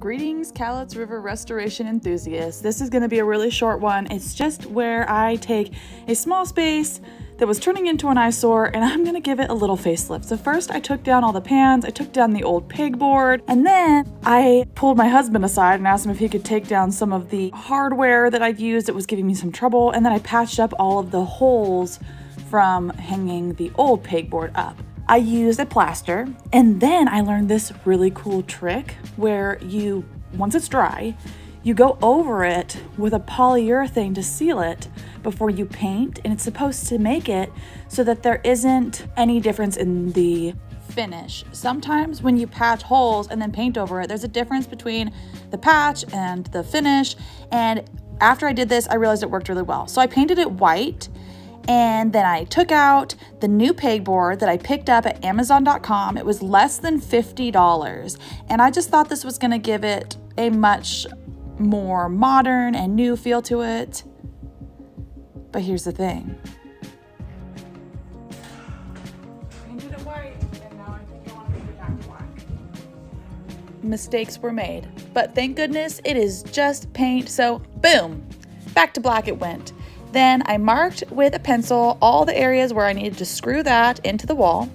Greetings, Cowlitz River restoration enthusiasts. This is going to be a really short one. It's just where I take a small space that was turning into an eyesore and I'm going to give it a little facelift. So first I took down all the pans, I took down the old pegboard, and then I pulled my husband aside and asked him if he could take down some of the hardware that I'd used that was giving me some trouble, and then I patched up all of the holes from hanging the old pegboard up. I used a plaster and then I learned this really cool trick where you, once it's dry, you go over it with a polyurethane to seal it before you paint and it's supposed to make it so that there isn't any difference in the finish. Sometimes when you patch holes and then paint over it, there's a difference between the patch and the finish. And after I did this, I realized it worked really well. So I painted it white and then I took out the new pegboard that I picked up at Amazon.com. It was less than $50. And I just thought this was going to give it a much more modern and new feel to it. But here's the thing. Mistakes were made, but thank goodness it is just paint, so boom, back to black it went. Then I marked with a pencil all the areas where I needed to screw that into the wall.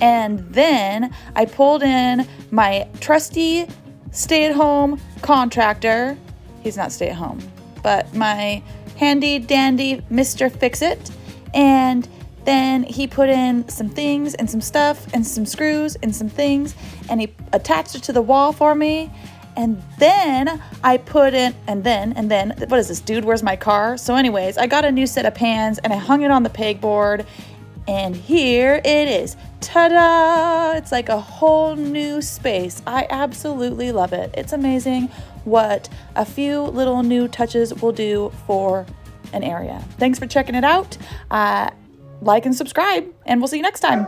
And then I pulled in my trusty stay at home contractor. He's not stay at home, but my handy dandy Mr. Fix It. And then he put in some things and some stuff and some screws and some things and he attached it to the wall for me. And then I put in, and then, and then, what is this, dude, where's my car? So, anyways, I got a new set of pans and I hung it on the pegboard. And here it is. Ta da! It's like a whole new space. I absolutely love it. It's amazing what a few little new touches will do for an area. Thanks for checking it out. Uh, like and subscribe, and we'll see you next time.